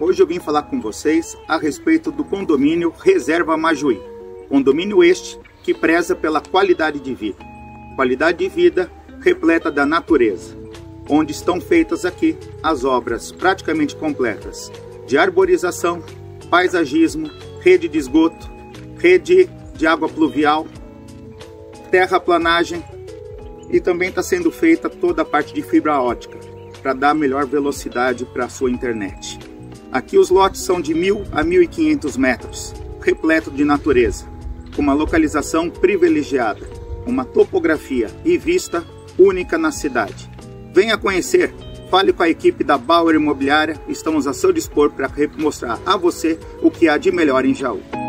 Hoje eu vim falar com vocês a respeito do condomínio Reserva Majuí. Condomínio este que preza pela qualidade de vida. Qualidade de vida repleta da natureza, onde estão feitas aqui as obras praticamente completas de arborização, paisagismo, rede de esgoto, rede de água pluvial, terraplanagem e também está sendo feita toda a parte de fibra ótica para dar melhor velocidade para a sua internet. Aqui os lotes são de 1.000 a 1.500 metros, repleto de natureza, com uma localização privilegiada, uma topografia e vista única na cidade. Venha conhecer, fale com a equipe da Bauer Imobiliária, estamos a seu dispor para mostrar a você o que há de melhor em Jaú.